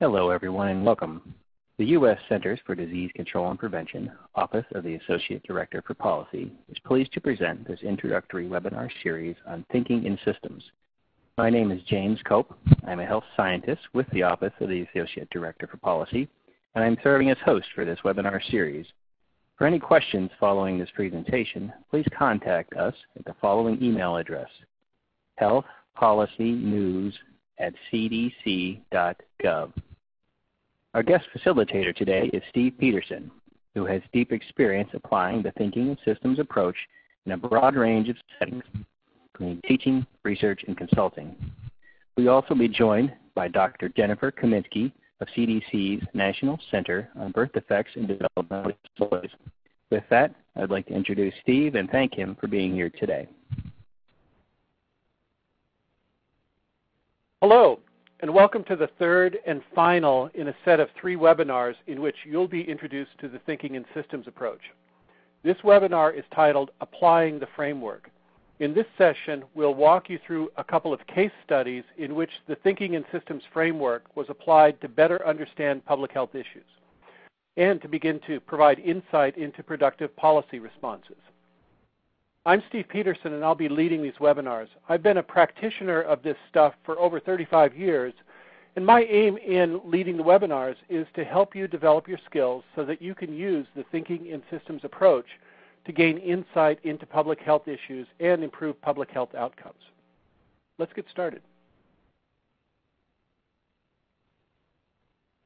Hello, everyone, and welcome. The U.S. Centers for Disease Control and Prevention, Office of the Associate Director for Policy, is pleased to present this introductory webinar series on thinking in systems. My name is James Cope. I'm a health scientist with the Office of the Associate Director for Policy, and I'm serving as host for this webinar series. For any questions following this presentation, please contact us at the following email address, healthpolicynews at cdc.gov. Our guest facilitator today is Steve Peterson, who has deep experience applying the thinking and systems approach in a broad range of settings, including teaching, research, and consulting. We also be joined by Dr. Jennifer Kaminski of CDC's National Center on Birth Defects and Developmental Disabilities. With that, I'd like to introduce Steve and thank him for being here today. Hello, and welcome to the third and final in a set of three webinars in which you'll be introduced to the Thinking in Systems approach. This webinar is titled Applying the Framework. In this session, we'll walk you through a couple of case studies in which the Thinking in Systems framework was applied to better understand public health issues and to begin to provide insight into productive policy responses. I'm Steve Peterson, and I'll be leading these webinars. I've been a practitioner of this stuff for over 35 years, and my aim in leading the webinars is to help you develop your skills so that you can use the Thinking in Systems approach to gain insight into public health issues and improve public health outcomes. Let's get started.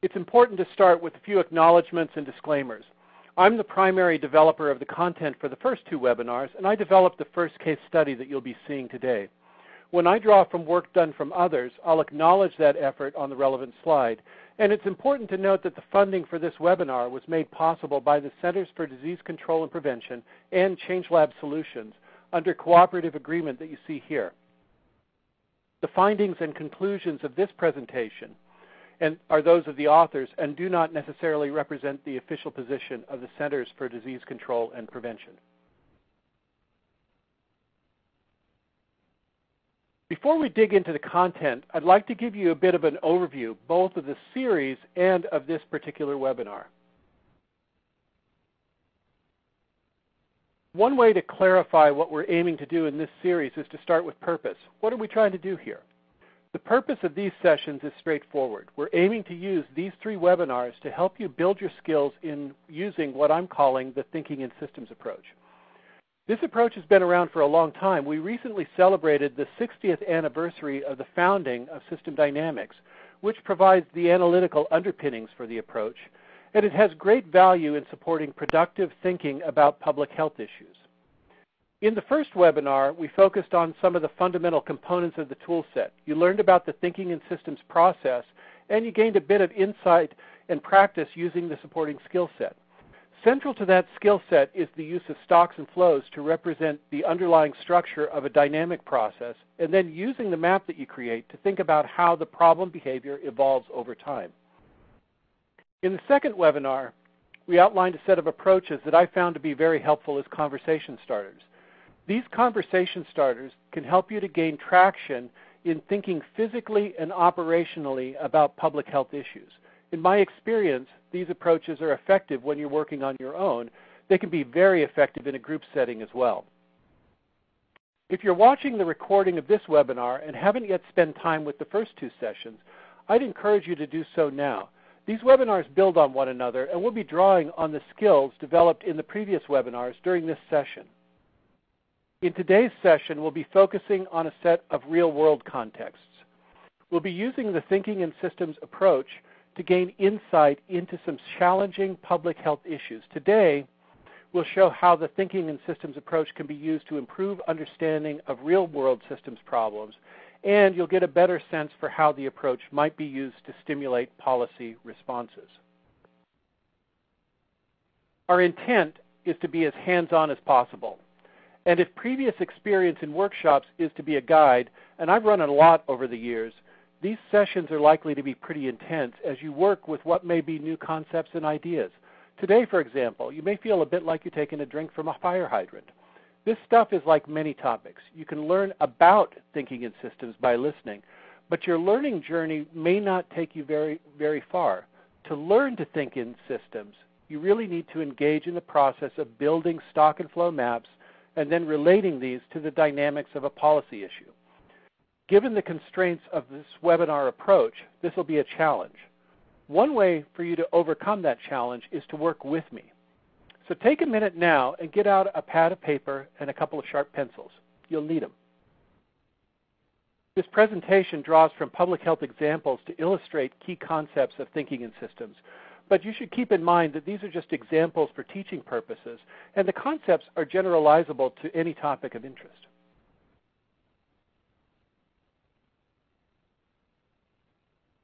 It's important to start with a few acknowledgments and disclaimers. I'm the primary developer of the content for the first two webinars, and I developed the first case study that you'll be seeing today. When I draw from work done from others, I'll acknowledge that effort on the relevant slide. And it's important to note that the funding for this webinar was made possible by the Centers for Disease Control and Prevention and ChangeLab Solutions under cooperative agreement that you see here. The findings and conclusions of this presentation and are those of the authors and do not necessarily represent the official position of the Centers for Disease Control and Prevention. Before we dig into the content, I'd like to give you a bit of an overview both of the series and of this particular webinar. One way to clarify what we're aiming to do in this series is to start with purpose. What are we trying to do here? The purpose of these sessions is straightforward. We're aiming to use these three webinars to help you build your skills in using what I'm calling the thinking in systems approach. This approach has been around for a long time. We recently celebrated the 60th anniversary of the founding of System Dynamics, which provides the analytical underpinnings for the approach, and it has great value in supporting productive thinking about public health issues. In the first webinar, we focused on some of the fundamental components of the toolset. You learned about the thinking and systems process, and you gained a bit of insight and practice using the supporting skill set. Central to that skill set is the use of stocks and flows to represent the underlying structure of a dynamic process, and then using the map that you create to think about how the problem behavior evolves over time. In the second webinar, we outlined a set of approaches that I found to be very helpful as conversation starters. These conversation starters can help you to gain traction in thinking physically and operationally about public health issues. In my experience, these approaches are effective when you're working on your own. They can be very effective in a group setting as well. If you're watching the recording of this webinar and haven't yet spent time with the first two sessions, I'd encourage you to do so now. These webinars build on one another, and we'll be drawing on the skills developed in the previous webinars during this session. In today's session, we'll be focusing on a set of real-world contexts. We'll be using the thinking in systems approach to gain insight into some challenging public health issues. Today, we'll show how the thinking in systems approach can be used to improve understanding of real-world systems problems, and you'll get a better sense for how the approach might be used to stimulate policy responses. Our intent is to be as hands-on as possible. And if previous experience in workshops is to be a guide, and I've run a lot over the years, these sessions are likely to be pretty intense as you work with what may be new concepts and ideas. Today, for example, you may feel a bit like you're taking a drink from a fire hydrant. This stuff is like many topics. You can learn about thinking in systems by listening, But your learning journey may not take you very, very far. To learn to think in systems, you really need to engage in the process of building stock and flow maps and then relating these to the dynamics of a policy issue. Given the constraints of this webinar approach, this will be a challenge. One way for you to overcome that challenge is to work with me. So take a minute now and get out a pad of paper and a couple of sharp pencils. You'll need them. This presentation draws from public health examples to illustrate key concepts of thinking in systems, but you should keep in mind that these are just examples for teaching purposes, and the concepts are generalizable to any topic of interest.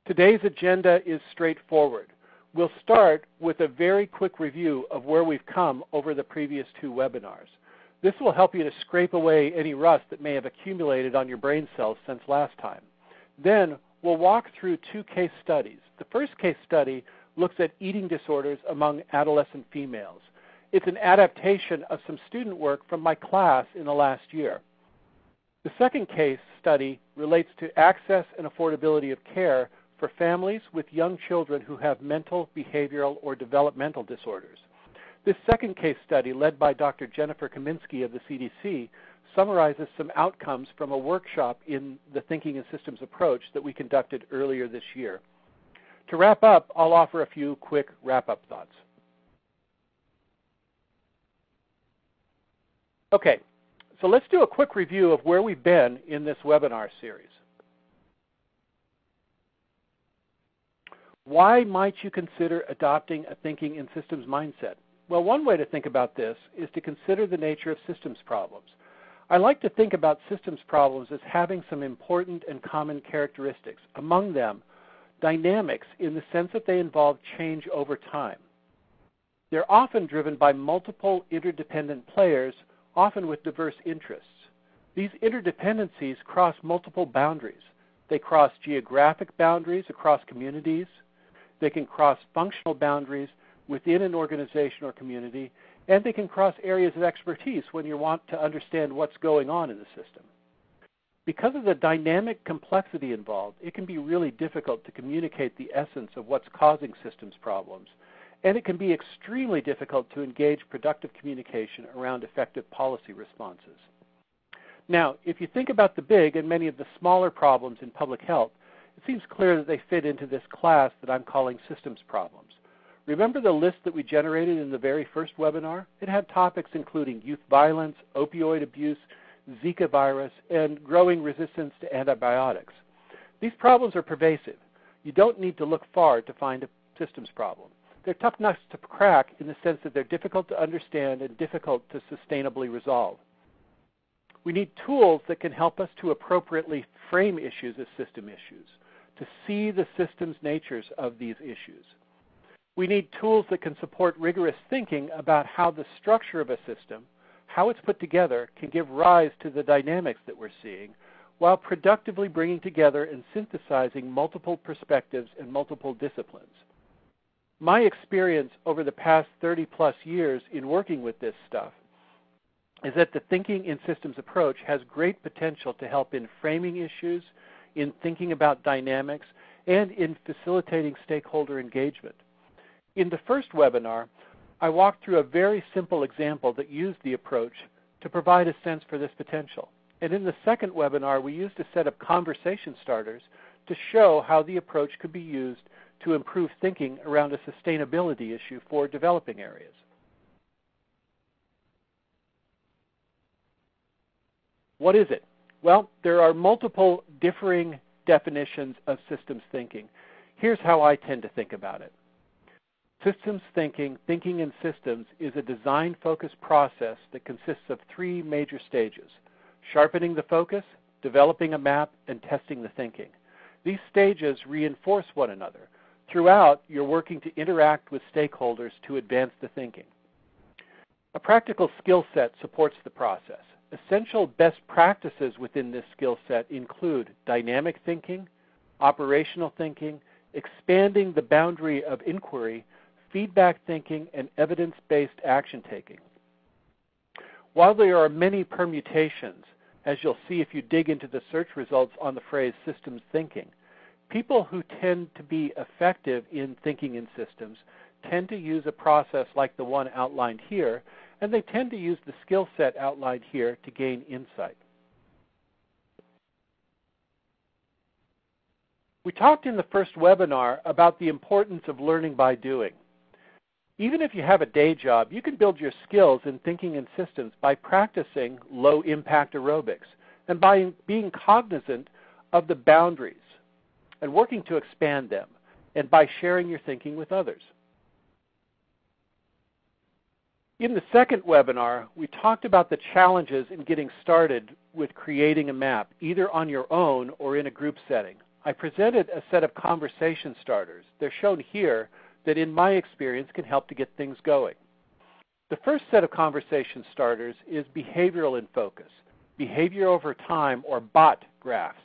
Today's agenda is straightforward. We'll start with a very quick review of where we've come over the previous two webinars. This will help you to scrape away any rust that may have accumulated on your brain cells since last time. Then we'll walk through two case studies. The first case study looks at eating disorders among adolescent females. It's an adaptation of some student work from my class in the last year. The second case study relates to access and affordability of care for families with young children who have mental, behavioral, or developmental disorders. This second case study, led by Dr. Jennifer Kaminski of the CDC, summarizes some outcomes from a workshop in the Thinking in Systems approach that we conducted earlier this year. To wrap up, I'll offer a few quick wrap up thoughts. Okay, so let's do a quick review of where we've been in this webinar series. Why might you consider adopting a thinking in systems mindset? Well, one way to think about this is to consider the nature of systems problems. I like to think about systems problems as having some important and common characteristics. Among them, dynamics in the sense that they involve change over time. They're often driven by multiple interdependent players, often with diverse interests. These interdependencies cross multiple boundaries. They cross geographic boundaries across communities. They can cross functional boundaries within an organization or community, and they can cross areas of expertise when you want to understand what's going on in the system. Because of the dynamic complexity involved, it can be really difficult to communicate the essence of what's causing systems problems, and it can be extremely difficult to engage productive communication around effective policy responses. Now, if you think about the big and many of the smaller problems in public health, it seems clear that they fit into this class that I'm calling systems problems. Remember the list that we generated in the very first webinar? It had topics including youth violence, opioid abuse, Zika virus, and growing resistance to antibiotics. These problems are pervasive. You don't need to look far to find a systems problem. They're tough nuts to crack in the sense that they're difficult to understand and difficult to sustainably resolve. We need tools that can help us to appropriately frame issues as system issues, to see the systems natures of these issues. We need tools that can support rigorous thinking about how the structure of a system, how it's put together, can give rise to the dynamics that we're seeing, while productively bringing together and synthesizing multiple perspectives and multiple disciplines. My experience over the past 30 plus years in working with this stuff is that the thinking in systems approach has great potential to help in framing issues, in thinking about dynamics, and in facilitating stakeholder engagement. In the first webinar, I walked through a very simple example that used the approach to provide a sense for this potential. And in the second webinar, we used a set of conversation starters to show how the approach could be used to improve thinking around a sustainability issue for developing areas. What is it? Well, there are multiple differing definitions of systems thinking. Here's how I tend to think about it. Systems thinking, thinking in systems, is a design focused process that consists of three major stages sharpening the focus, developing a map, and testing the thinking. These stages reinforce one another. Throughout, you're working to interact with stakeholders to advance the thinking. A practical skill set supports the process. Essential best practices within this skill set include dynamic thinking, operational thinking, expanding the boundary of inquiry, feedback thinking, and evidence based action taking. While there are many permutations as you'll see if you dig into the search results on the phrase systems thinking. People who tend to be effective in thinking in systems tend to use a process like the one outlined here, and they tend to use the skill set outlined here to gain insight. We talked in the first webinar about the importance of learning by doing. Even if you have a day job, you can build your skills in thinking in systems by practicing low impact aerobics and by being cognizant of the boundaries and working to expand them and by sharing your thinking with others. In the second webinar, we talked about the challenges in getting started with creating a map, either on your own or in a group setting. I presented a set of conversation starters. They're shown here that in my experience can help to get things going. The first set of conversation starters is behavioral in focus, behavior over time or BOT graphs.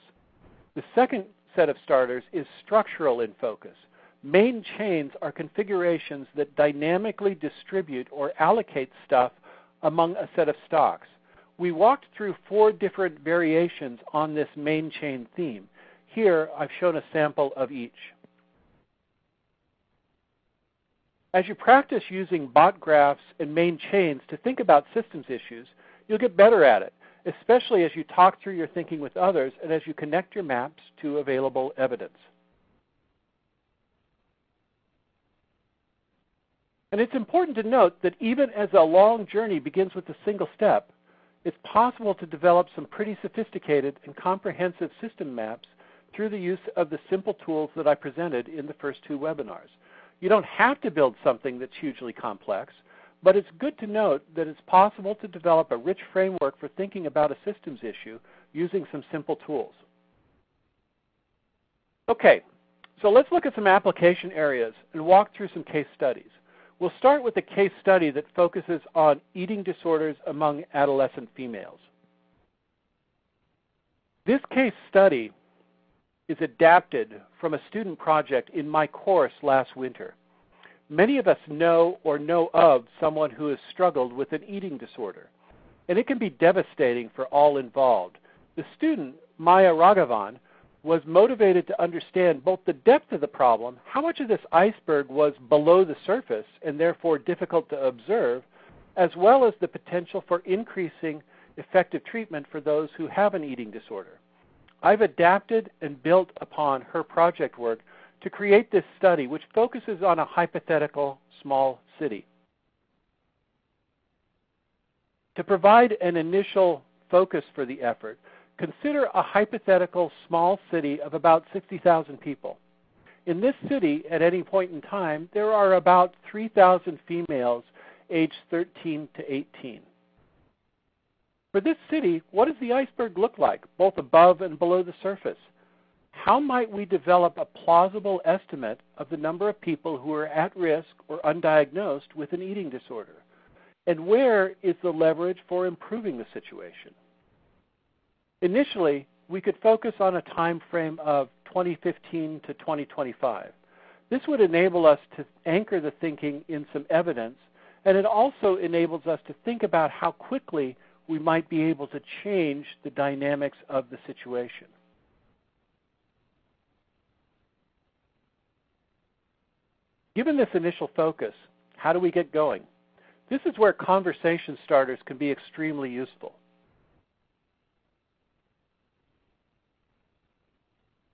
The second set of starters is structural in focus. Main chains are configurations that dynamically distribute or allocate stuff among a set of stocks. We walked through four different variations on this main chain theme. Here I've shown a sample of each. As you practice using bot graphs and main chains to think about systems issues, you'll get better at it, especially as you talk through your thinking with others and as you connect your maps to available evidence. And it's important to note that even as a long journey begins with a single step, it's possible to develop some pretty sophisticated and comprehensive system maps through the use of the simple tools that I presented in the first two webinars. You don't have to build something that's hugely complex, but it's good to note that it's possible to develop a rich framework for thinking about a systems issue using some simple tools. Okay, so let's look at some application areas and walk through some case studies. We'll start with a case study that focuses on eating disorders among adolescent females. This case study is adapted from a student project in my course last winter. Many of us know or know of someone who has struggled with an eating disorder, and it can be devastating for all involved. The student, Maya Raghavan, was motivated to understand both the depth of the problem, how much of this iceberg was below the surface and therefore difficult to observe, as well as the potential for increasing effective treatment for those who have an eating disorder. I've adapted and built upon her project work to create this study, which focuses on a hypothetical small city. To provide an initial focus for the effort, consider a hypothetical small city of about 60,000 people. In this city, at any point in time, there are about 3,000 females aged 13 to 18. For this city, what does the iceberg look like, both above and below the surface? How might we develop a plausible estimate of the number of people who are at risk or undiagnosed with an eating disorder? And where is the leverage for improving the situation? Initially, we could focus on a time frame of 2015 to 2025. This would enable us to anchor the thinking in some evidence, and it also enables us to think about how quickly we might be able to change the dynamics of the situation. Given this initial focus, how do we get going? This is where conversation starters can be extremely useful.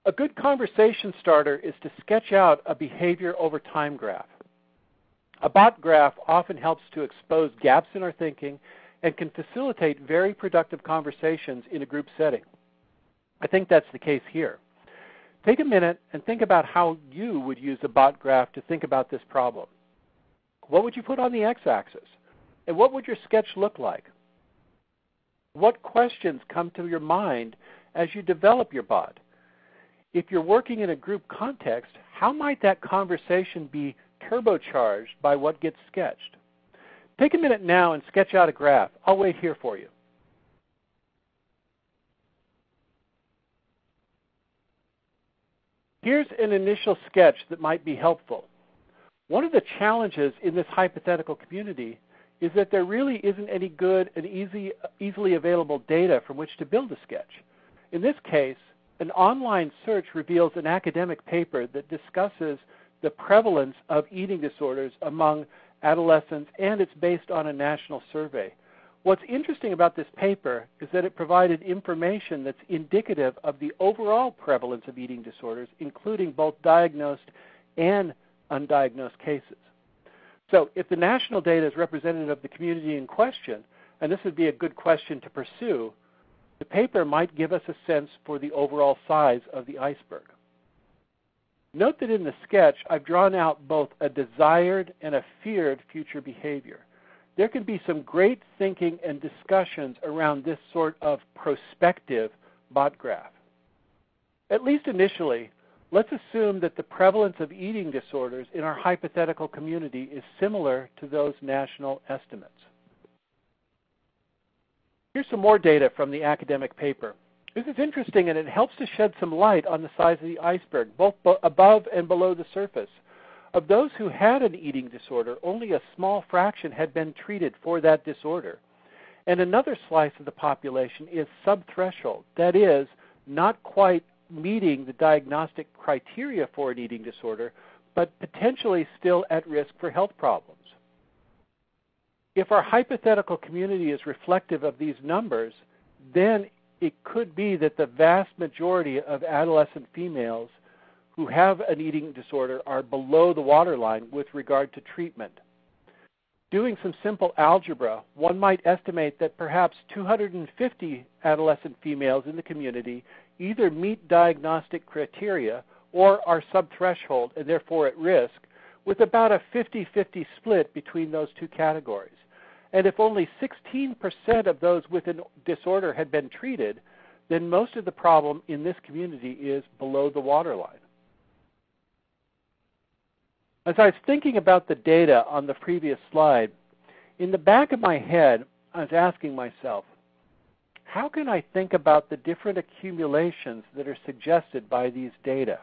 A good conversation starter is to sketch out a behavior over time graph. A bot graph often helps to expose gaps in our thinking and can facilitate very productive conversations in a group setting. I think that's the case here. Take a minute and think about how you would use a bot graph to think about this problem. What would you put on the x-axis? And what would your sketch look like? What questions come to your mind as you develop your bot? If you're working in a group context, how might that conversation be turbocharged by what gets sketched? Take a minute now and sketch out a graph. I'll wait here for you. Here's an initial sketch that might be helpful. One of the challenges in this hypothetical community is that there really isn't any good and easy, easily available data from which to build a sketch. In this case, an online search reveals an academic paper that discusses the prevalence of eating disorders among adolescents, and it's based on a national survey. What's interesting about this paper is that it provided information that's indicative of the overall prevalence of eating disorders, including both diagnosed and undiagnosed cases. So, if the national data is representative of the community in question, and this would be a good question to pursue, the paper might give us a sense for the overall size of the iceberg. Note that in the sketch, I've drawn out both a desired and a feared future behavior. There can be some great thinking and discussions around this sort of prospective bot graph. At least initially, let's assume that the prevalence of eating disorders in our hypothetical community is similar to those national estimates. Here's some more data from the academic paper. This is interesting and it helps to shed some light on the size of the iceberg, both above and below the surface. Of those who had an eating disorder, only a small fraction had been treated for that disorder. And another slice of the population is subthreshold, that is, not quite meeting the diagnostic criteria for an eating disorder, but potentially still at risk for health problems. If our hypothetical community is reflective of these numbers, then it could be that the vast majority of adolescent females who have an eating disorder are below the waterline with regard to treatment. Doing some simple algebra, one might estimate that perhaps 250 adolescent females in the community either meet diagnostic criteria or are subthreshold and therefore at risk, with about a 50 50 split between those two categories. And if only 16% of those with a disorder had been treated, then most of the problem in this community is below the waterline. As I was thinking about the data on the previous slide, in the back of my head, I was asking myself, how can I think about the different accumulations that are suggested by these data?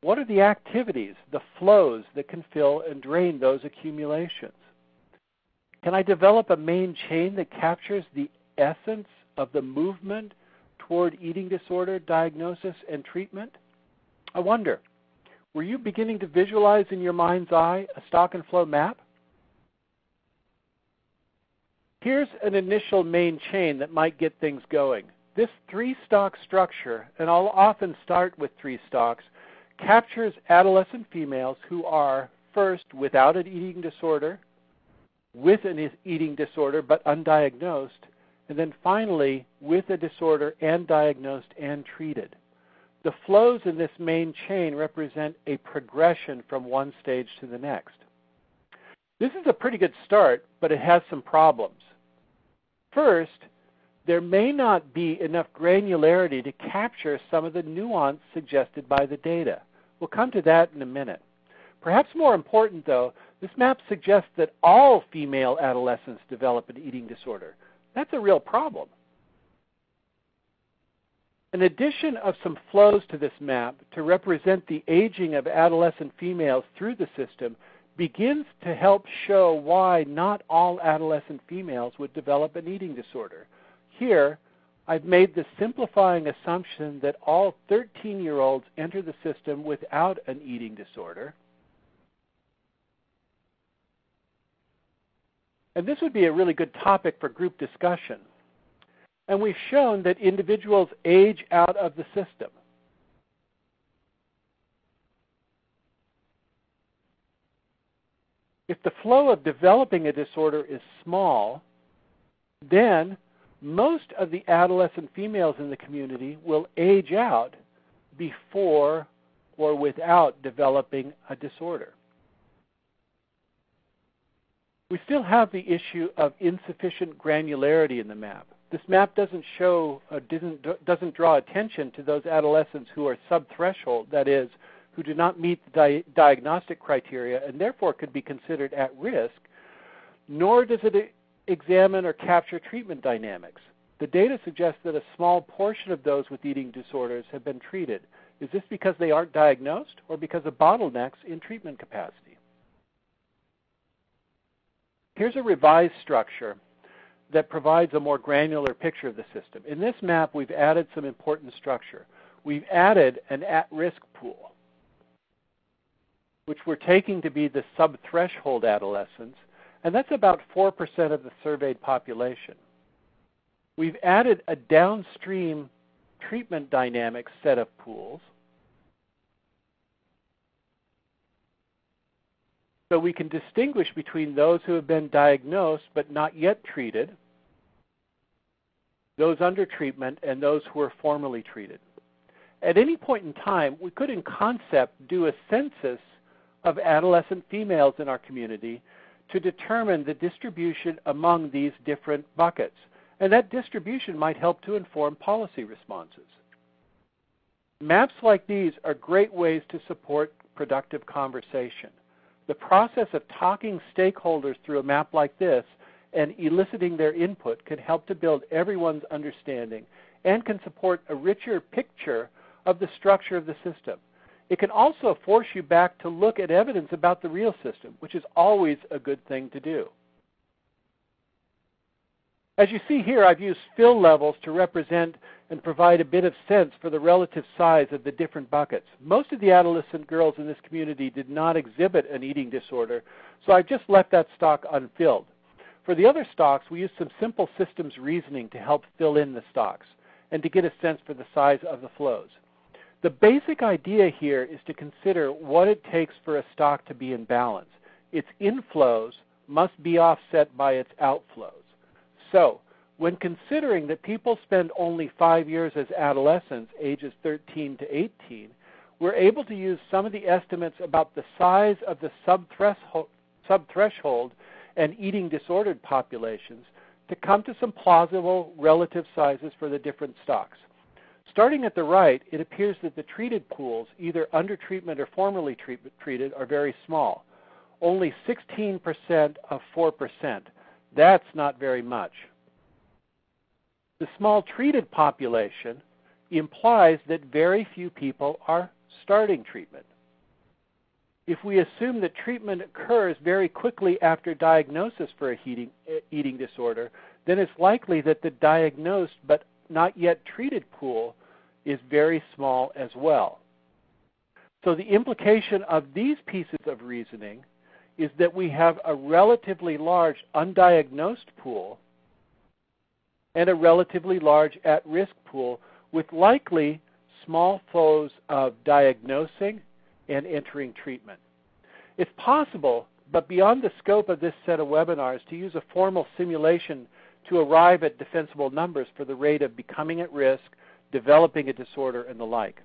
What are the activities, the flows that can fill and drain those accumulations? Can I develop a main chain that captures the essence of the movement toward eating disorder diagnosis and treatment? I wonder, were you beginning to visualize in your mind's eye a stock and flow map? Here's an initial main chain that might get things going. This three stock structure, and I'll often start with three stocks, captures adolescent females who are first without an eating disorder, with an eating disorder but undiagnosed, and then finally with a disorder and diagnosed and treated. The flows in this main chain represent a progression from one stage to the next. This is a pretty good start, but it has some problems. First, there may not be enough granularity to capture some of the nuance suggested by the data. We'll come to that in a minute. Perhaps more important, though, this map suggests that all female adolescents develop an eating disorder. That's a real problem. An addition of some flows to this map to represent the aging of adolescent females through the system begins to help show why not all adolescent females would develop an eating disorder. Here, I've made the simplifying assumption that all 13 year olds enter the system without an eating disorder And this would be a really good topic for group discussion. And we've shown that individuals age out of the system. If the flow of developing a disorder is small, then most of the adolescent females in the community will age out before or without developing a disorder we still have the issue of insufficient granularity in the map. This map doesn't show, uh, doesn't, doesn't draw attention to those adolescents who are subthreshold, that is, who do not meet the di- diagnostic criteria and therefore could be considered at risk, nor does it examine or capture treatment dynamics. The data suggests that a small portion of those with eating disorders have been treated. Is this because they aren't diagnosed or because of bottlenecks in treatment capacity? Here's a revised structure that provides a more granular picture of the system. In this map, we've added some important structure. We've added an at-risk pool, which we're taking to be the sub-threshold adolescents, and that's about 4% of the surveyed population. We've added a downstream treatment dynamics set of pools. So we can distinguish between those who have been diagnosed but not yet treated, those under treatment, and those who are formally treated. At any point in time, we could, in concept, do a census of adolescent females in our community to determine the distribution among these different buckets. And that distribution might help to inform policy responses. Maps like these are great ways to support productive conversation. The process of talking stakeholders through a map like this and eliciting their input can help to build everyone's understanding and can support a richer picture of the structure of the system. It can also force you back to look at evidence about the real system, which is always a good thing to do. As you see here, I've used fill levels to represent and provide a bit of sense for the relative size of the different buckets. Most of the adolescent girls in this community did not exhibit an eating disorder, so I've just left that stock unfilled. For the other stocks, we used some simple systems reasoning to help fill in the stocks and to get a sense for the size of the flows. The basic idea here is to consider what it takes for a stock to be in balance. Its inflows must be offset by its outflows. So, when considering that people spend only five years as adolescents, ages 13 to 18, we're able to use some of the estimates about the size of the subthreshold and eating disordered populations to come to some plausible relative sizes for the different stocks. Starting at the right, it appears that the treated pools, either under treatment or formerly treat- treated, are very small. Only 16% of 4%. That's not very much. The small treated population implies that very few people are starting treatment. If we assume that treatment occurs very quickly after diagnosis for a eating, eating disorder, then it's likely that the diagnosed but not yet treated pool is very small as well. So the implication of these pieces of reasoning is that we have a relatively large undiagnosed pool and a relatively large at risk pool with likely small flows of diagnosing and entering treatment. It's possible, but beyond the scope of this set of webinars, to use a formal simulation to arrive at defensible numbers for the rate of becoming at risk, developing a disorder, and the like.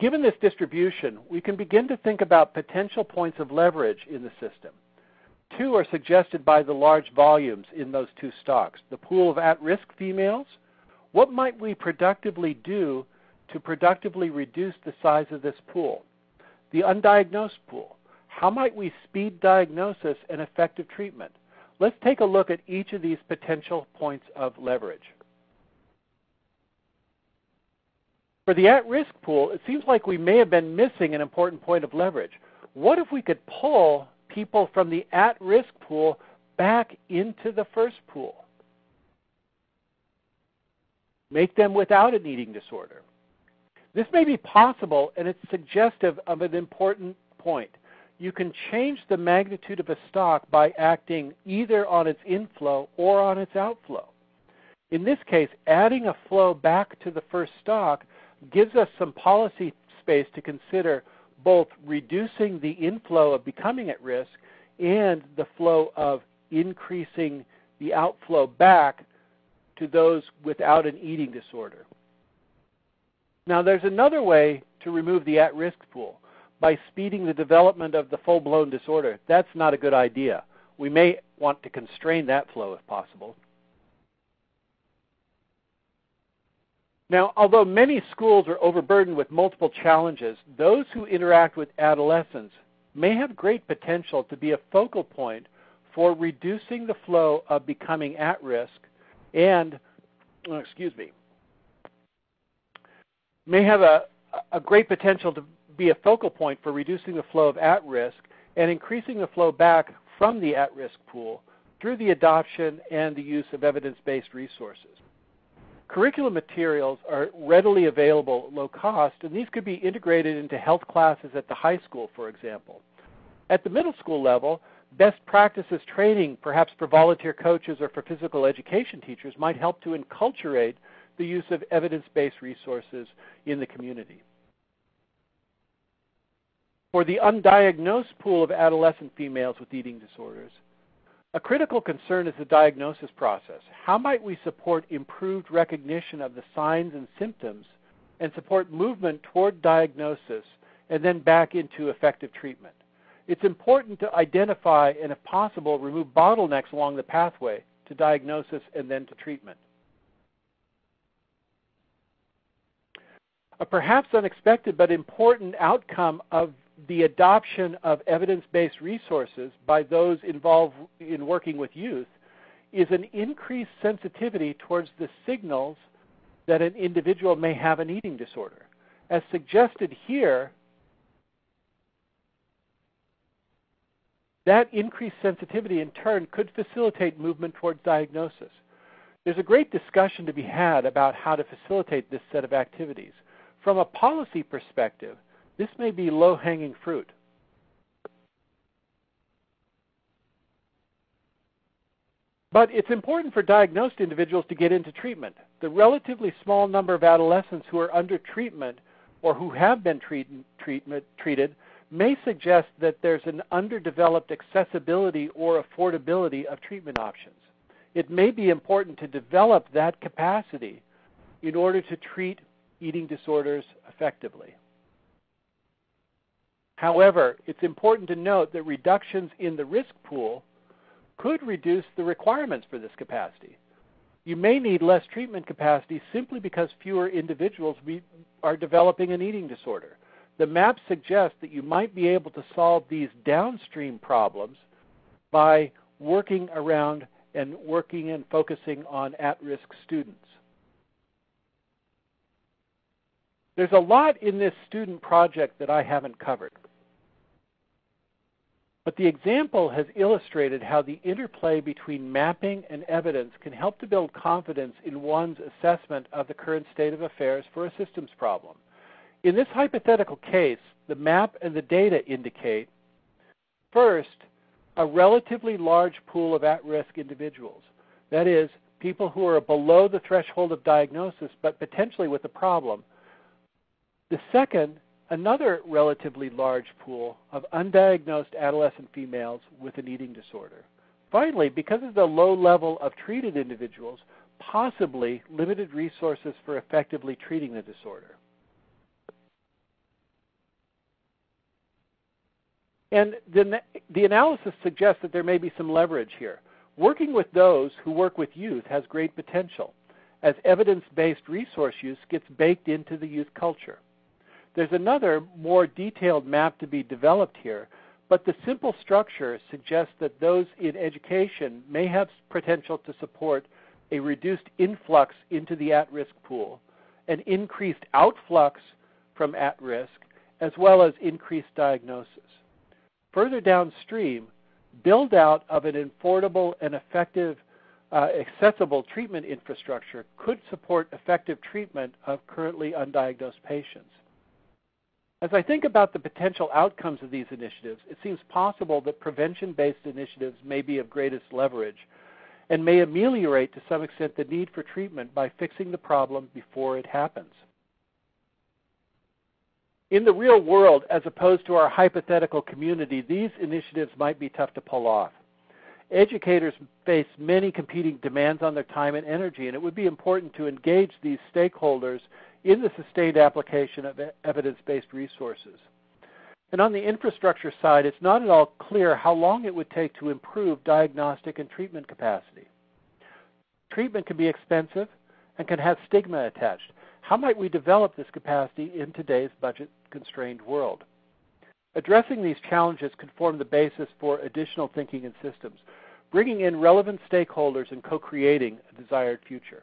Given this distribution, we can begin to think about potential points of leverage in the system. Two are suggested by the large volumes in those two stocks. The pool of at-risk females, what might we productively do to productively reduce the size of this pool? The undiagnosed pool, how might we speed diagnosis and effective treatment? Let's take a look at each of these potential points of leverage. For the at-risk pool, it seems like we may have been missing an important point of leverage. What if we could pull people from the at-risk pool back into the first pool? Make them without an eating disorder. This may be possible, and it's suggestive of an important point. You can change the magnitude of a stock by acting either on its inflow or on its outflow. In this case, adding a flow back to the first stock gives us some policy space to consider both reducing the inflow of becoming at risk and the flow of increasing the outflow back to those without an eating disorder. Now, there's another way to remove the at risk pool by speeding the development of the full blown disorder. That's not a good idea. We may want to constrain that flow if possible. Now, although many schools are overburdened with multiple challenges, those who interact with adolescents may have great potential to be a focal point for reducing the flow of becoming at risk and, oh, excuse me, may have a, a great potential to be a focal point for reducing the flow of at risk and increasing the flow back from the at-risk pool through the adoption and the use of evidence-based resources. Curriculum materials are readily available at low cost, and these could be integrated into health classes at the high school, for example. At the middle school level, best practices training, perhaps for volunteer coaches or for physical education teachers, might help to enculturate the use of evidence-based resources in the community. For the undiagnosed pool of adolescent females with eating disorders, a critical concern is the diagnosis process. How might we support improved recognition of the signs and symptoms and support movement toward diagnosis and then back into effective treatment? It's important to identify and, if possible, remove bottlenecks along the pathway to diagnosis and then to treatment. A perhaps unexpected but important outcome of the adoption of evidence-based resources by those involved in working with youth is an increased sensitivity towards the signals that an individual may have an eating disorder. As suggested here, that increased sensitivity in turn could facilitate movement towards diagnosis. There's a great discussion to be had about how to facilitate this set of activities. From a policy perspective, this may be low hanging fruit. But it's important for diagnosed individuals to get into treatment. The relatively small number of adolescents who are under treatment or who have been treat, treatment, treated may suggest that there's an underdeveloped accessibility or affordability of treatment options. It may be important to develop that capacity in order to treat eating disorders effectively. However, it's important to note that reductions in the risk pool could reduce the requirements for this capacity. You may need less treatment capacity simply because fewer individuals are developing an eating disorder. The map suggests that you might be able to solve these downstream problems by working around and working and focusing on at risk students. There's a lot in this student project that I haven't covered. But the example has illustrated how the interplay between mapping and evidence can help to build confidence in one's assessment of the current state of affairs for a systems problem. In this hypothetical case, the map and the data indicate, first, a relatively large pool of at risk individuals. That is, people who are below the threshold of diagnosis but potentially with a problem. The second another relatively large pool of undiagnosed adolescent females with an eating disorder. Finally, because of the low level of treated individuals, possibly limited resources for effectively treating the disorder. And the, the analysis suggests that there may be some leverage here. Working with those who work with youth has great potential, as evidence based resource use gets baked into the youth culture. There's another more detailed map to be developed here, but the simple structure suggests that those in education may have potential to support a reduced influx into the at risk pool, an increased outflux from at risk, as well as increased diagnosis. Further downstream, build out of an affordable and effective, uh, accessible treatment infrastructure could support effective treatment of currently undiagnosed patients. As I think about the potential outcomes of these initiatives, it seems possible that prevention based initiatives may be of greatest leverage and may ameliorate to some extent the need for treatment by fixing the problem before it happens. In the real world, as opposed to our hypothetical community, these initiatives might be tough to pull off. Educators face many competing demands on their time and energy, and it would be important to engage these stakeholders in the sustained application of evidence based resources. And on the infrastructure side, it's not at all clear how long it would take to improve diagnostic and treatment capacity. Treatment can be expensive and can have stigma attached. How might we develop this capacity in today's budget constrained world? Addressing these challenges could form the basis for additional thinking and systems, bringing in relevant stakeholders and co creating a desired future.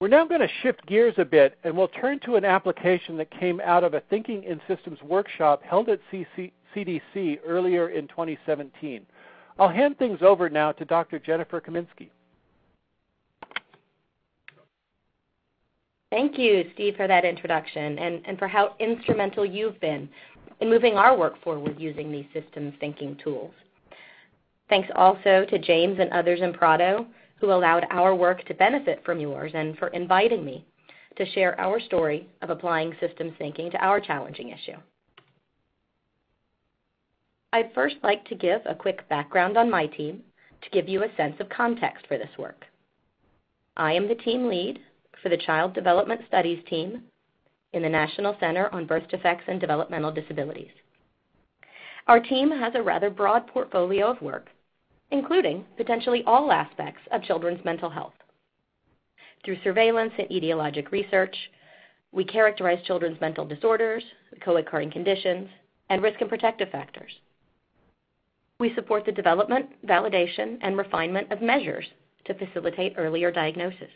We're now going to shift gears a bit and we'll turn to an application that came out of a Thinking in Systems workshop held at CC- CDC earlier in 2017. I'll hand things over now to Dr. Jennifer Kaminski. Thank you, Steve, for that introduction and, and for how instrumental you've been in moving our work forward using these systems thinking tools. Thanks also to James and others in Prado who allowed our work to benefit from yours and for inviting me to share our story of applying systems thinking to our challenging issue. I'd first like to give a quick background on my team to give you a sense of context for this work. I am the team lead for the Child Development Studies team in the National Center on Birth Defects and Developmental Disabilities. Our team has a rather broad portfolio of work including potentially all aspects of children's mental health. Through surveillance and etiologic research, we characterize children's mental disorders, co-occurring conditions, and risk and protective factors. We support the development, validation, and refinement of measures to facilitate earlier diagnosis.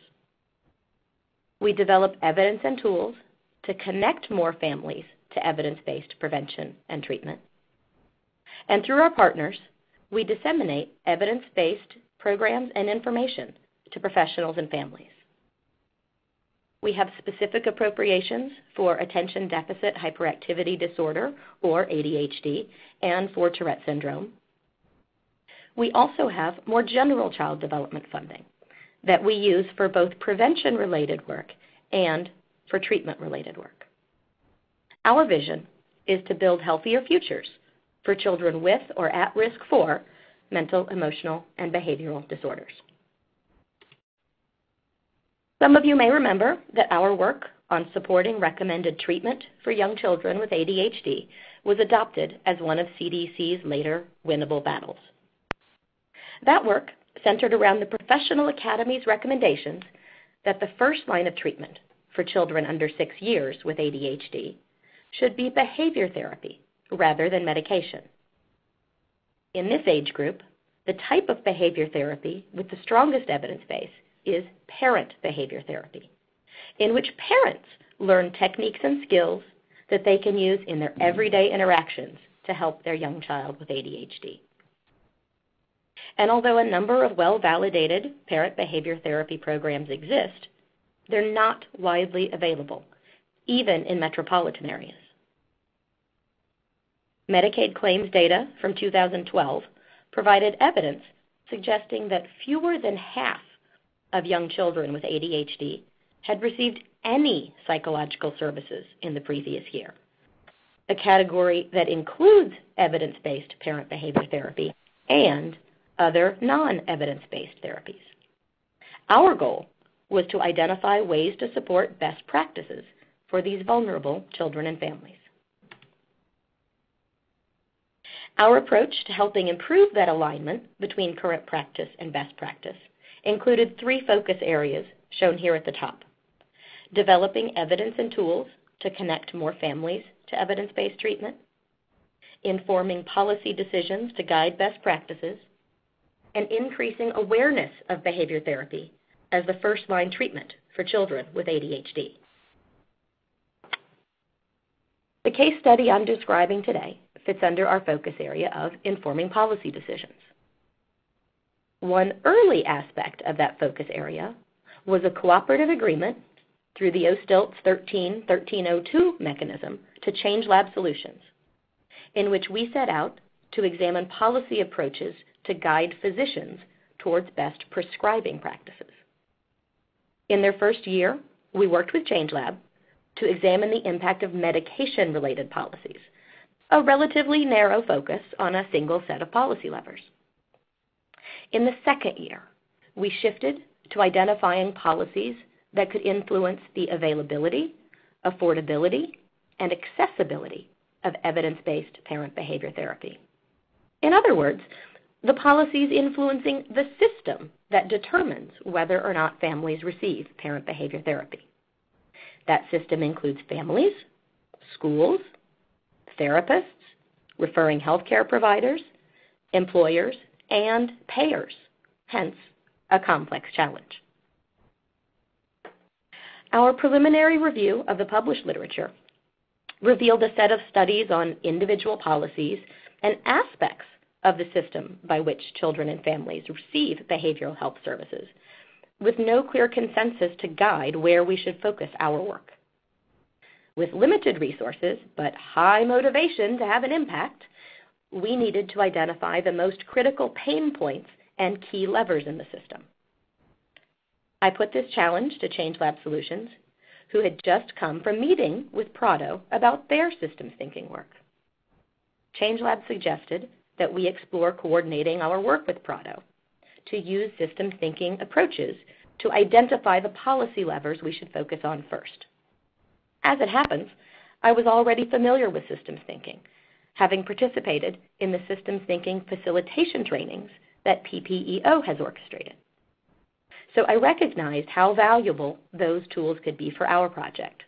We develop evidence and tools to connect more families to evidence-based prevention and treatment. And through our partners, we disseminate evidence-based programs and information to professionals and families. We have specific appropriations for attention deficit hyperactivity disorder, or ADHD, and for Tourette syndrome. We also have more general child development funding that we use for both prevention-related work and for treatment-related work. Our vision is to build healthier futures for children with or at risk for mental, emotional, and behavioral disorders. Some of you may remember that our work on supporting recommended treatment for young children with ADHD was adopted as one of CDC's later winnable battles. That work centered around the Professional Academy's recommendations that the first line of treatment for children under six years with ADHD should be behavior therapy rather than medication. In this age group, the type of behavior therapy with the strongest evidence base is parent behavior therapy, in which parents learn techniques and skills that they can use in their everyday interactions to help their young child with ADHD. And although a number of well validated parent behavior therapy programs exist, they're not widely available, even in metropolitan areas. Medicaid claims data from 2012 provided evidence suggesting that fewer than half of young children with ADHD had received any psychological services in the previous year, a category that includes evidence based parent behavior therapy and other non evidence based therapies. Our goal was to identify ways to support best practices for these vulnerable children and families. Our approach to helping improve that alignment between current practice and best practice included three focus areas shown here at the top. Developing evidence and tools to connect more families to evidence-based treatment, informing policy decisions to guide best practices, and increasing awareness of behavior therapy as the first-line treatment for children with ADHD. The case study I'm describing today fits under our focus area of informing policy decisions. One early aspect of that focus area was a cooperative agreement through the OSTLTS 13 1302 mechanism to ChangeLab Solutions, in which we set out to examine policy approaches to guide physicians towards best prescribing practices. In their first year, we worked with ChangeLab to examine the impact of medication related policies a relatively narrow focus on a single set of policy levers. In the second year, we shifted to identifying policies that could influence the availability, affordability, and accessibility of evidence-based parent behavior therapy. In other words, the policies influencing the system that determines whether or not families receive parent behavior therapy. That system includes families, schools, therapists, referring healthcare providers, employers, and payers, hence a complex challenge. Our preliminary review of the published literature revealed a set of studies on individual policies and aspects of the system by which children and families receive behavioral health services, with no clear consensus to guide where we should focus our work. With limited resources but high motivation to have an impact, we needed to identify the most critical pain points and key levers in the system. I put this challenge to ChangeLab Solutions, who had just come from meeting with Prado about their systems thinking work. ChangeLab suggested that we explore coordinating our work with Prado to use systems thinking approaches to identify the policy levers we should focus on first. As it happens, I was already familiar with systems thinking, having participated in the systems thinking facilitation trainings that PPEO has orchestrated. So I recognized how valuable those tools could be for our project,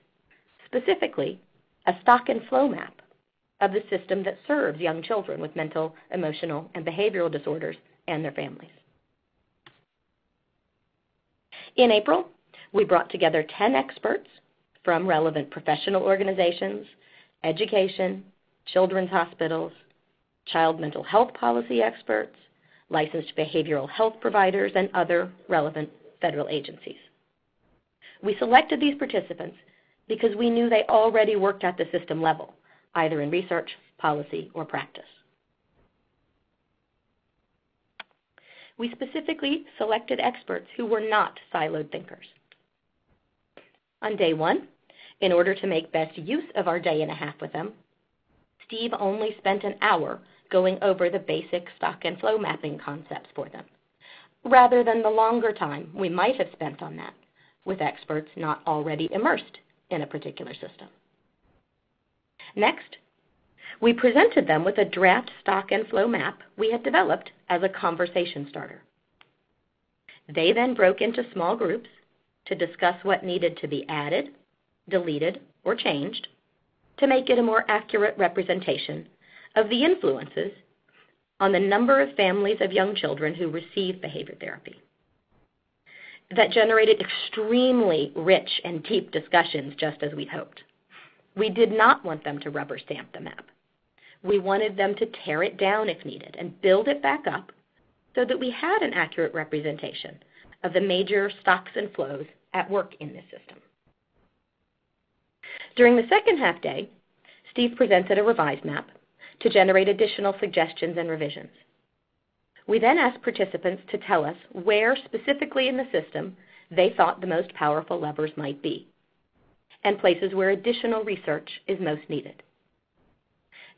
specifically a stock and flow map of the system that serves young children with mental, emotional, and behavioral disorders and their families. In April, we brought together 10 experts from relevant professional organizations, education, children's hospitals, child mental health policy experts, licensed behavioral health providers, and other relevant federal agencies. We selected these participants because we knew they already worked at the system level, either in research, policy, or practice. We specifically selected experts who were not siloed thinkers. On day one, in order to make best use of our day and a half with them, Steve only spent an hour going over the basic stock and flow mapping concepts for them, rather than the longer time we might have spent on that with experts not already immersed in a particular system. Next, we presented them with a draft stock and flow map we had developed as a conversation starter. They then broke into small groups to discuss what needed to be added, deleted, or changed to make it a more accurate representation of the influences on the number of families of young children who receive behavior therapy. That generated extremely rich and deep discussions, just as we'd hoped. We did not want them to rubber stamp the map. We wanted them to tear it down if needed and build it back up so that we had an accurate representation of the major stocks and flows at work in this system. During the second half day, Steve presented a revised map to generate additional suggestions and revisions. We then asked participants to tell us where specifically in the system they thought the most powerful levers might be and places where additional research is most needed.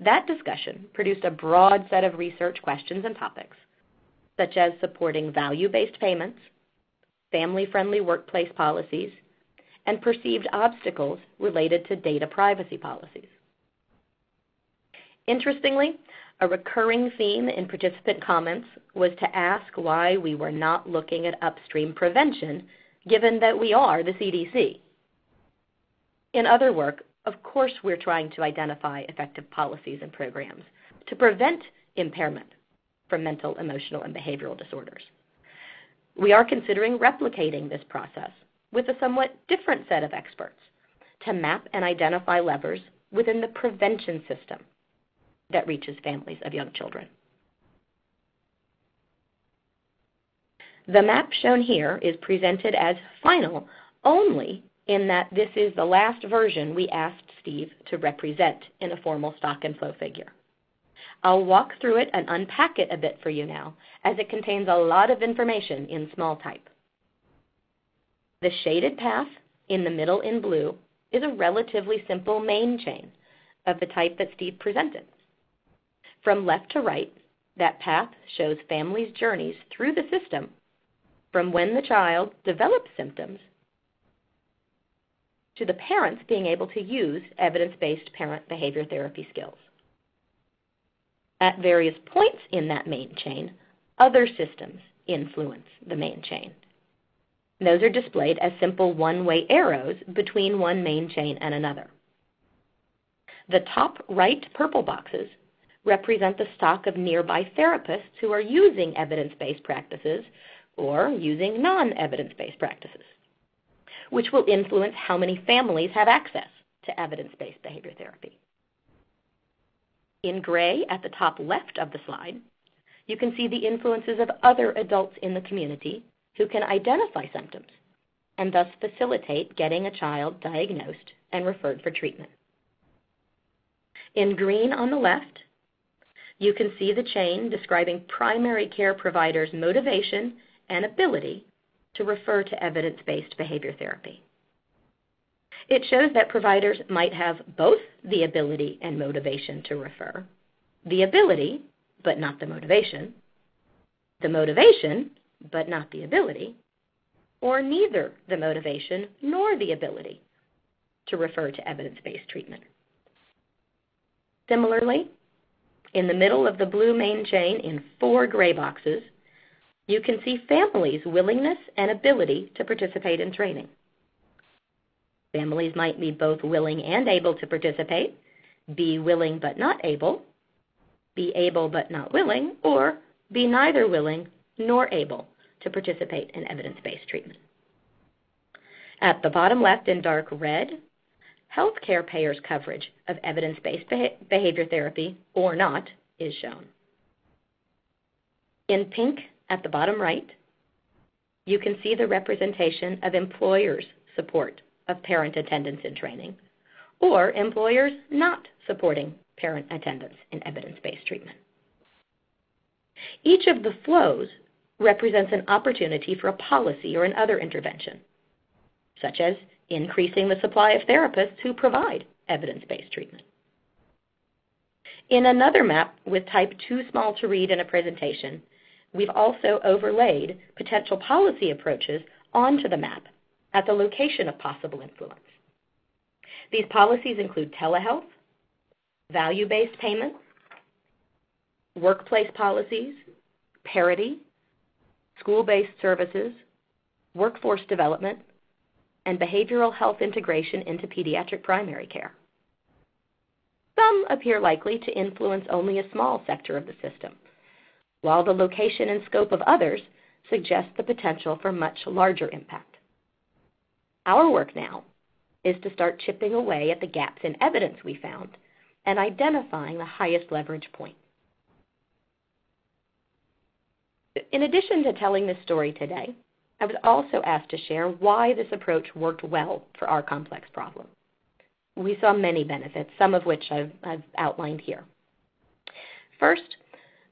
That discussion produced a broad set of research questions and topics, such as supporting value based payments, family friendly workplace policies, and perceived obstacles related to data privacy policies. Interestingly, a recurring theme in participant comments was to ask why we were not looking at upstream prevention, given that we are the CDC. In other work, of course, we're trying to identify effective policies and programs to prevent impairment from mental, emotional, and behavioral disorders. We are considering replicating this process with a somewhat different set of experts to map and identify levers within the prevention system that reaches families of young children. The map shown here is presented as final only in that this is the last version we asked Steve to represent in a formal stock and flow figure. I'll walk through it and unpack it a bit for you now, as it contains a lot of information in small type. The shaded path in the middle in blue is a relatively simple main chain of the type that Steve presented. From left to right, that path shows families' journeys through the system from when the child develops symptoms to the parents being able to use evidence based parent behavior therapy skills. At various points in that main chain, other systems influence the main chain. Those are displayed as simple one way arrows between one main chain and another. The top right purple boxes represent the stock of nearby therapists who are using evidence based practices or using non evidence based practices. which will influence how many families have access to evidence-based behavior therapy. In gray at the top left of the slide, you can see the influences of other adults in the community who can identify symptoms and thus facilitate getting a child diagnosed and referred for treatment. In green on the left, you can see the chain describing primary care providers' motivation and ability to refer to evidence-based behavior therapy. It shows that providers might have both the ability and motivation to refer, the ability, but not the motivation, the motivation, but not the ability, or neither the motivation nor the ability to refer to evidence-based treatment. Similarly, in the middle of the blue main chain in four gray boxes, you can see families' willingness and ability to participate in training. Families might be both willing and able to participate, be willing but not able, be able but not willing, or be neither willing nor able to participate in evidence-based treatment. At the bottom left in dark red, healthcare payers' coverage of evidence-based behavior therapy or not is shown. In pink at the bottom right, you can see the representation of employers' support of parent attendance in training or employers not supporting parent attendance in evidence-based treatment. Each of the flows represents an opportunity for a policy or another intervention, such as increasing the supply of therapists who provide evidence-based treatment. In another map with type too small to read in a presentation, we've also overlaid potential policy approaches onto the map at the location of possible influence. These policies include telehealth, value-based payments, workplace policies, parity, school-based services, workforce development, and behavioral health integration into pediatric primary care. Some appear likely to influence only a small sector of the system, while the location and scope of others suggest the potential for much larger impact. Our work now is to start chipping away at the gaps in evidence we found and identifying the highest leverage point. In addition to telling this story today, I was also asked to share why this approach worked well for our complex problem. We saw many benefits, some of which I've, I've outlined here. First,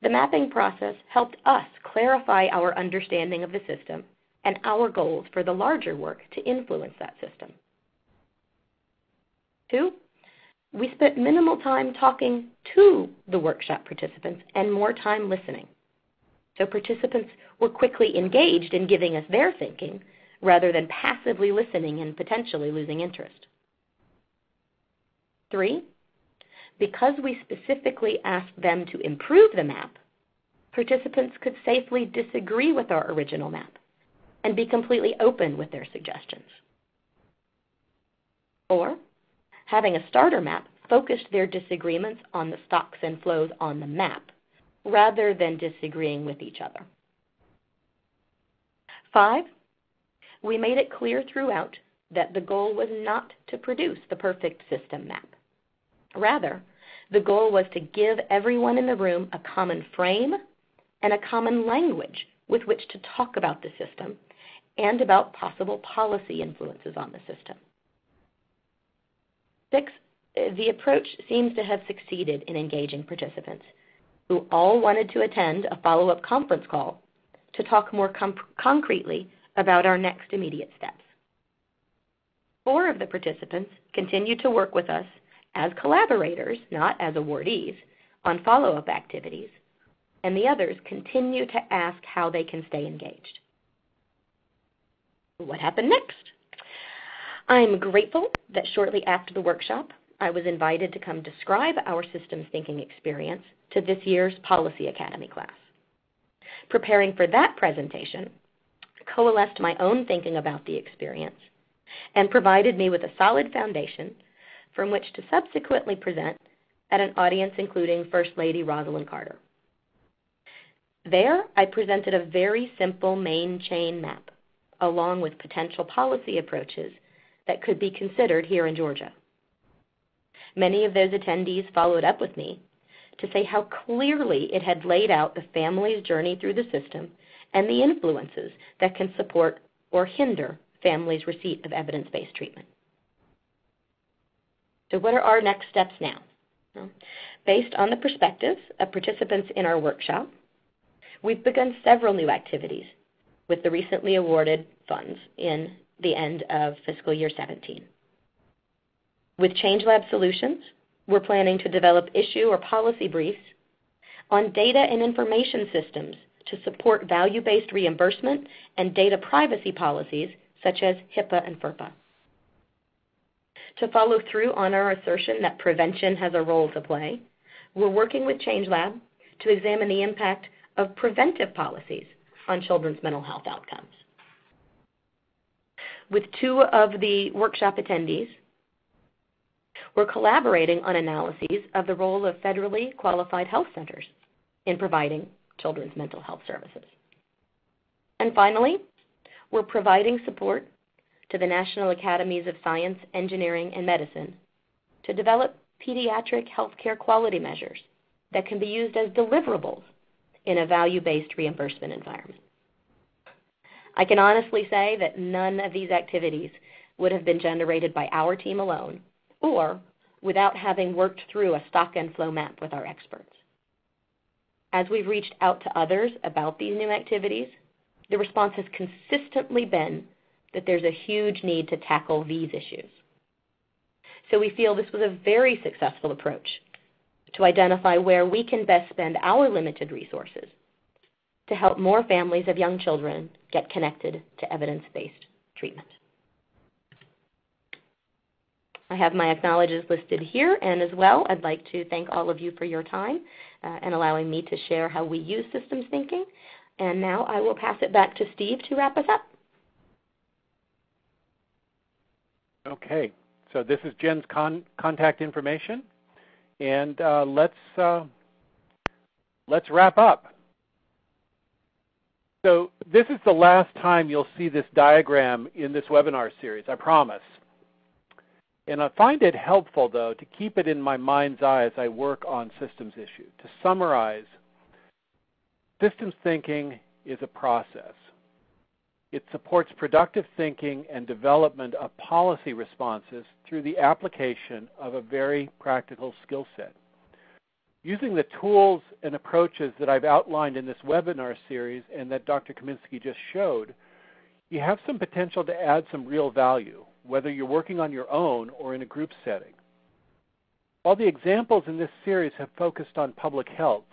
the mapping process helped us clarify our understanding of the system and our goals for the larger work to influence that system. Two, we spent minimal time talking to the workshop participants and more time listening. So participants were quickly engaged in giving us their thinking rather than passively listening and potentially losing interest. Three, because we specifically asked them to improve the map, participants could safely disagree with our original map and be completely open with their suggestions. Or, having a starter map focused their disagreements on the stocks and flows on the map rather than disagreeing with each other. Five, we made it clear throughout that the goal was not to produce the perfect system map. Rather, the goal was to give everyone in the room a common frame and a common language with which to talk about the system and about possible policy influences on the system. Six, the approach seems to have succeeded in engaging participants who all wanted to attend a follow-up conference call to talk more concretely about our next immediate steps. Four of the participants continued to work with us as collaborators, not as awardees, on follow-up activities, and the others continue to ask how they can stay engaged. What happened next? I'm grateful that shortly after the workshop, I was invited to come describe our systems thinking experience to this year's Policy Academy class. Preparing for that presentation coalesced my own thinking about the experience and provided me with a solid foundation from which to subsequently present at an audience including First Lady Rosalynn Carter. There, I presented a very simple main chain map along with potential policy approaches that could be considered here in Georgia. Many of those attendees followed up with me to say how clearly it had laid out the family's journey through the system and the influences that can support or hinder families' receipt of evidence based treatment. So, what are our next steps now? Based on the perspectives of participants in our workshop, we've begun several new activities with the recently awarded funds in the end of fiscal year 17. With ChangeLab Solutions, we're planning to develop issue or policy briefs on data and information systems to support value-based reimbursement and data privacy policies such as HIPAA and FERPA. To follow through on our assertion that prevention has a role to play, we're working with ChangeLab to examine the impact of preventive policies on children's mental health outcomes. With two of the workshop attendees, we're collaborating on analyses of the role of federally qualified health centers in providing children's mental health services. And finally, we're providing support to the National Academies of Science, Engineering, and Medicine to develop pediatric healthcare quality measures that can be used as deliverables in a value based reimbursement environment. I can honestly say that none of these activities would have been generated by our team alone or without having worked through a stock and flow map with our experts. As we've reached out to others about these new activities, the response has consistently been that there's a huge need to tackle these issues. So we feel this was a very successful approach to identify where we can best spend our limited resources to help more families of young children get connected to evidence based treatment. I have my acknowledges listed here, and as well, I'd like to thank all of you for your time uh, and allowing me to share how we use systems thinking. And now I will pass it back to Steve to wrap us up. Okay, so this is Jen's con- contact information, and uh, let's uh, let's wrap up. So this is the last time you'll see this diagram in this webinar series, I promise. And I find it helpful, though, to keep it in my mind's eye as I work on systems issue. To summarize, systems thinking is a process. It supports productive thinking and development of policy responses through the application of a very practical skill set. Using the tools and approaches that I've outlined in this webinar series and that Dr. Kaminski just showed, you have some potential to add some real value whether you're working on your own or in a group setting. While the examples in this series have focused on public health,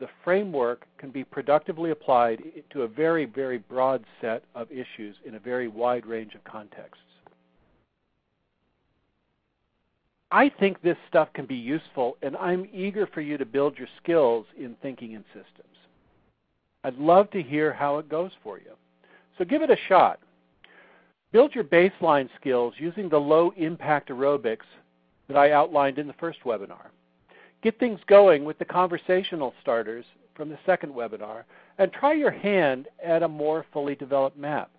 the framework can be productively applied to a very, very broad set of issues in a very wide range of contexts. I think this stuff can be useful, and I'm eager for you to build your skills in thinking in systems. I'd love to hear how it goes for you. So give it a shot. Build your baseline skills using the low impact aerobics that I outlined in the first webinar. Get things going with the conversational starters from the second webinar and try your hand at a more fully developed map.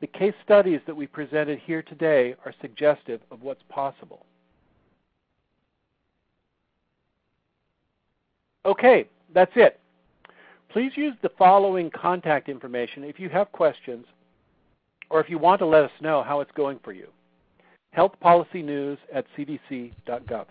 The case studies that we presented here today are suggestive of what's possible. Okay, that's it. Please use the following contact information if you have questions or if you want to let us know how it's going for you. Health Policy News at cdc.gov.